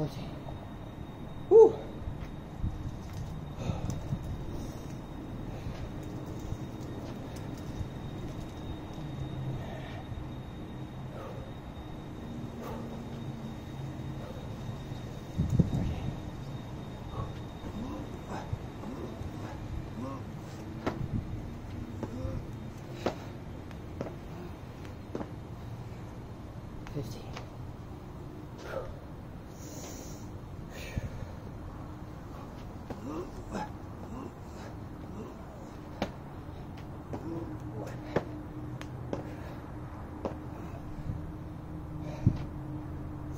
Господи.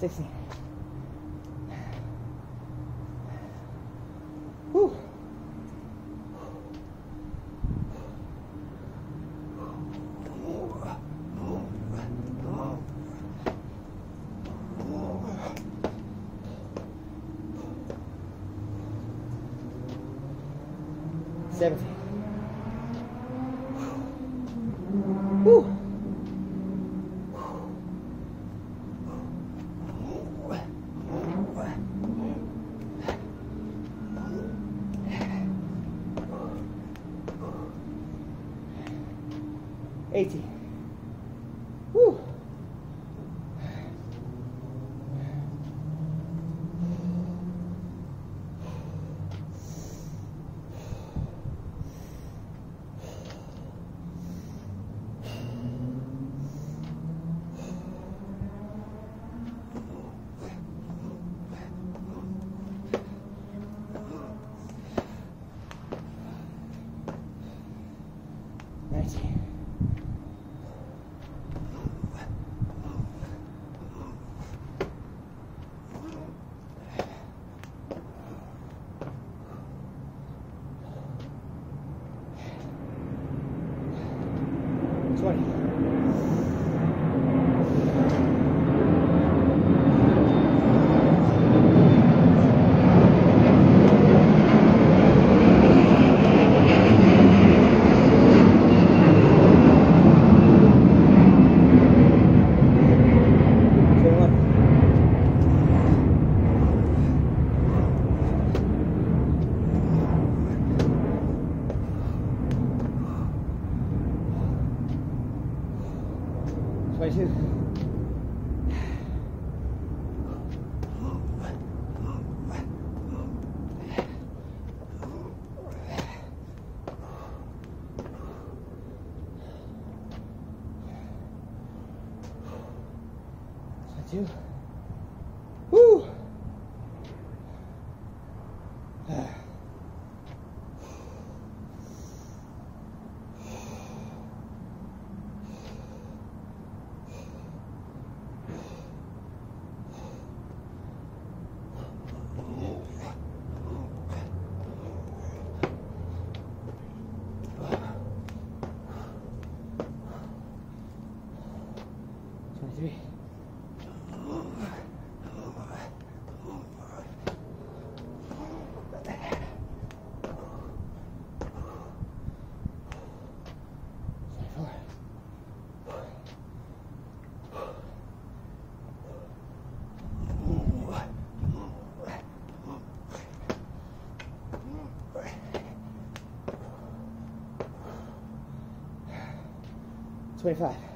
Sixteen. Whew. 80. 精彩。25.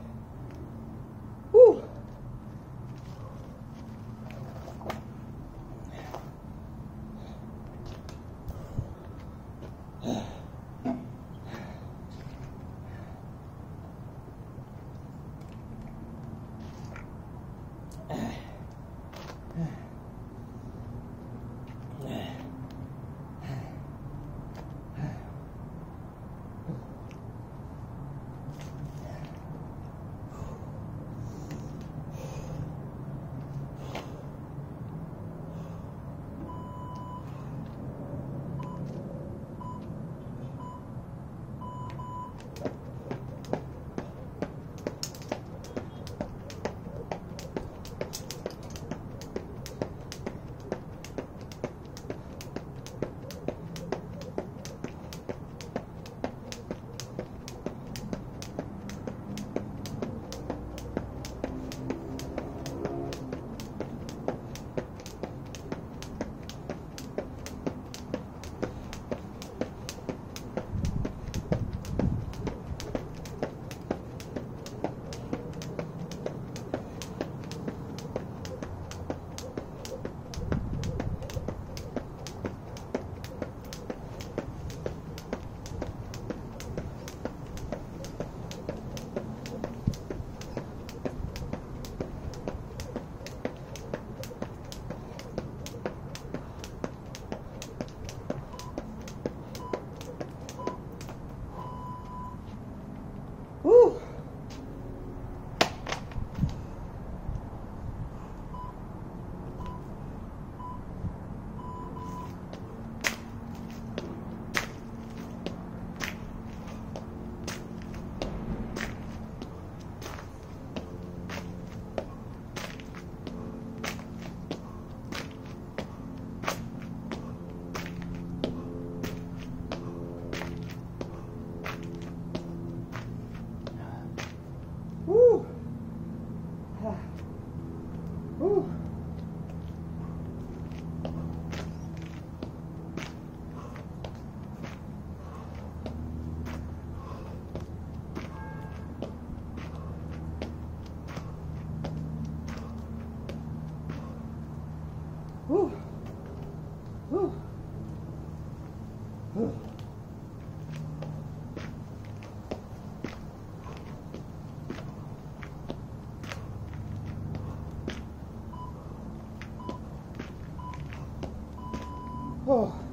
Oh.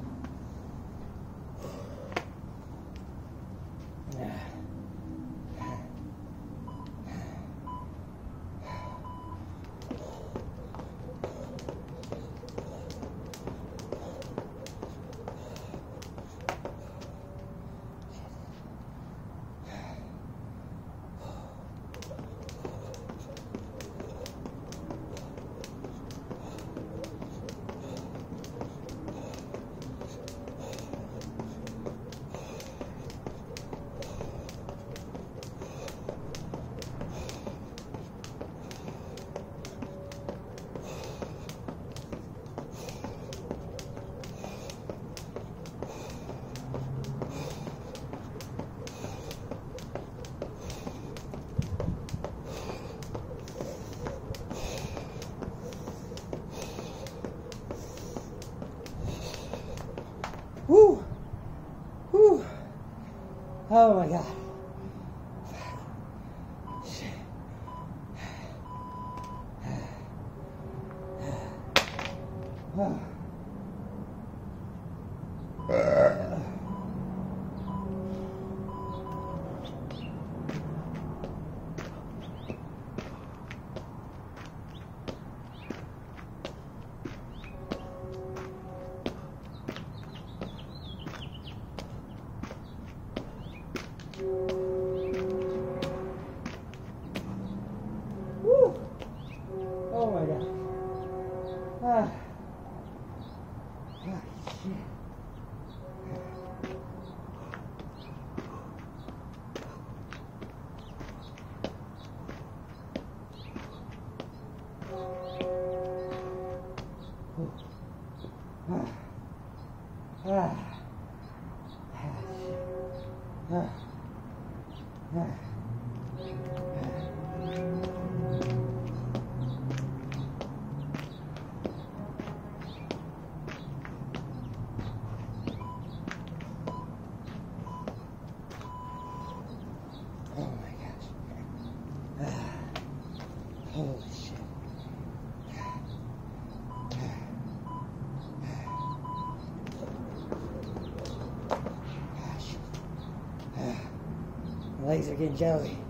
Oh my God. Holy shit. My legs are getting jelly.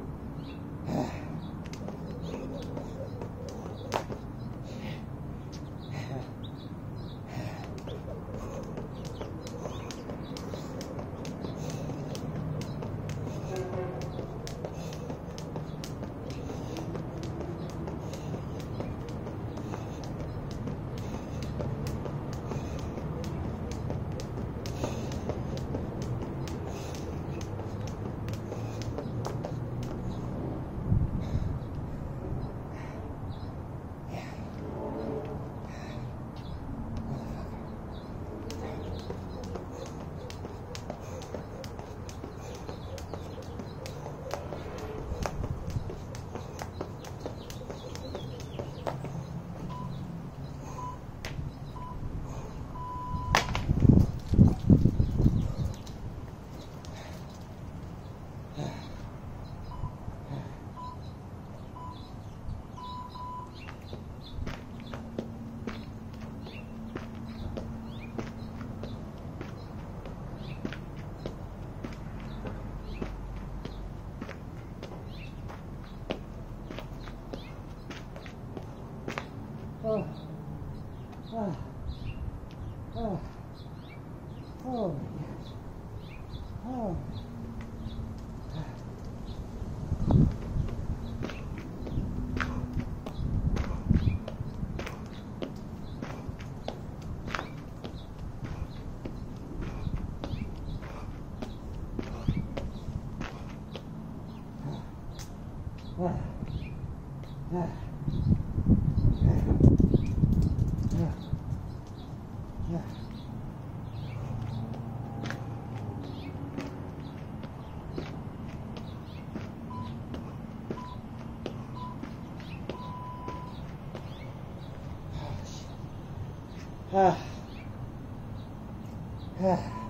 Ah. Ah. Ah. Oh. Oh. Oh. Oh. Ah.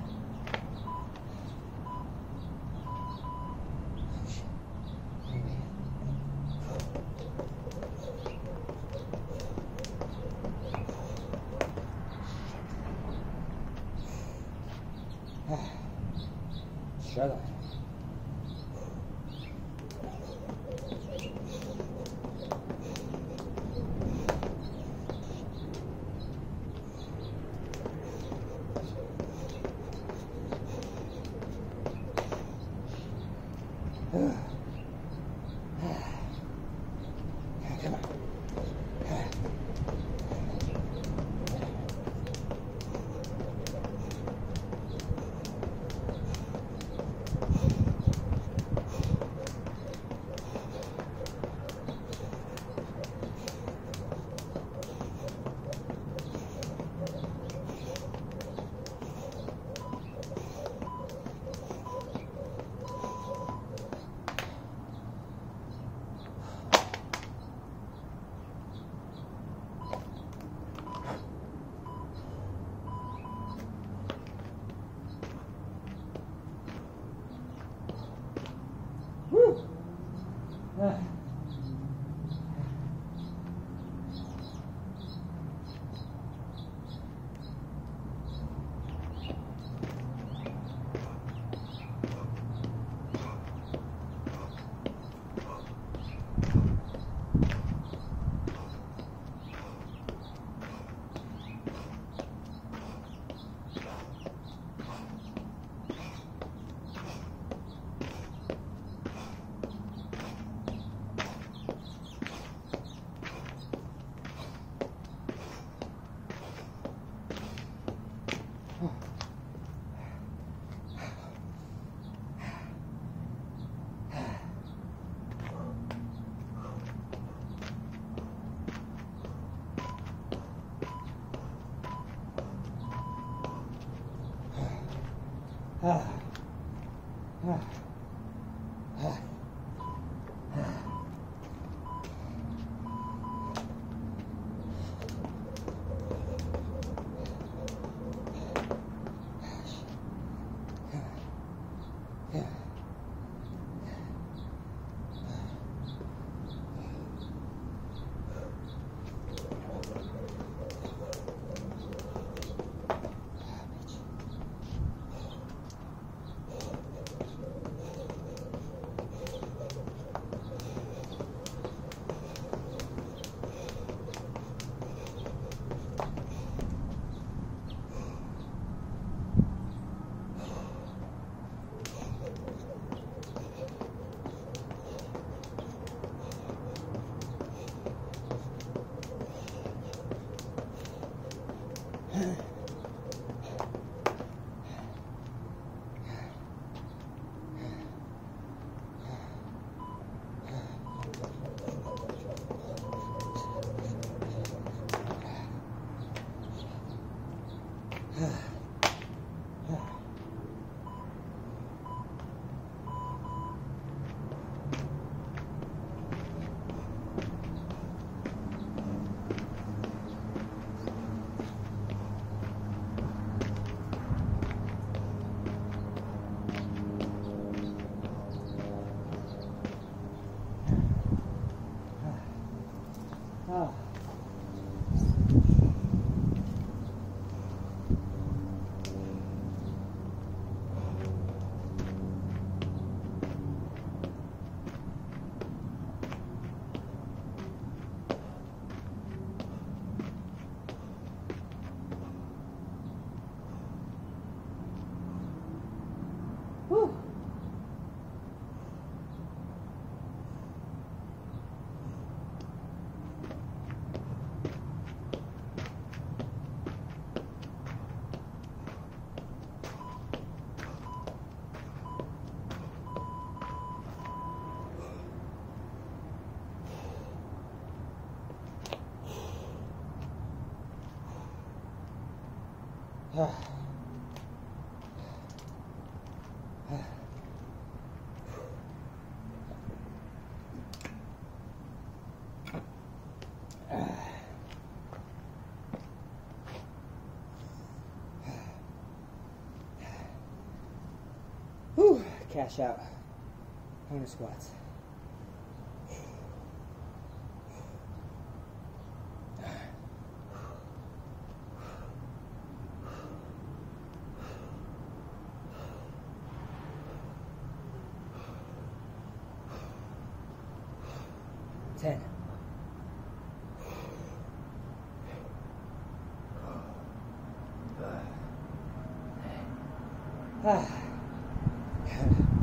Huh? Whew, cash out. Hundred squats. 唉看看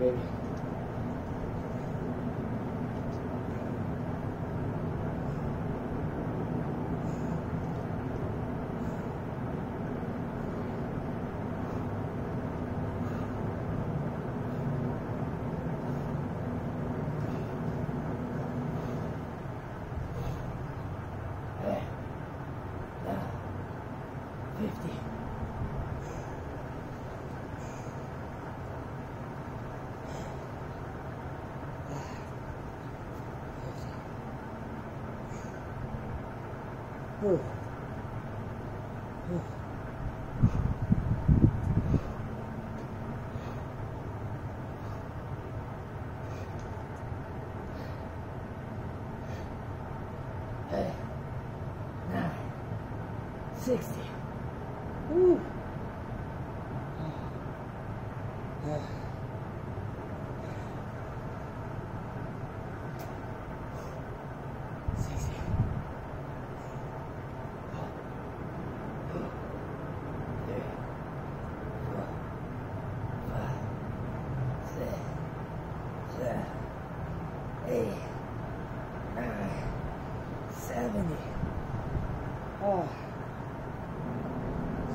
baby. Ooh. Ooh.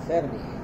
sehr.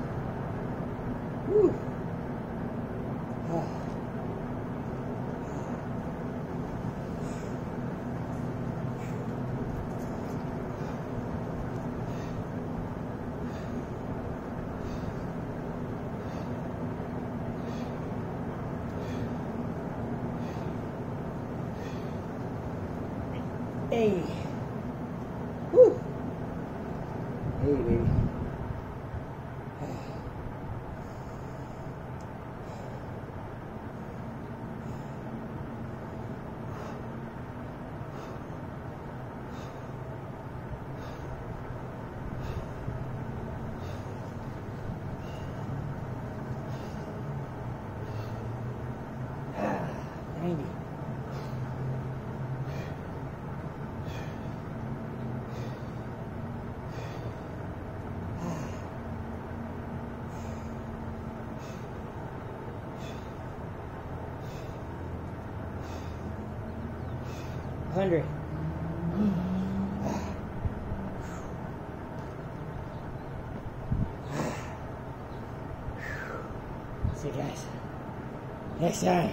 Next time.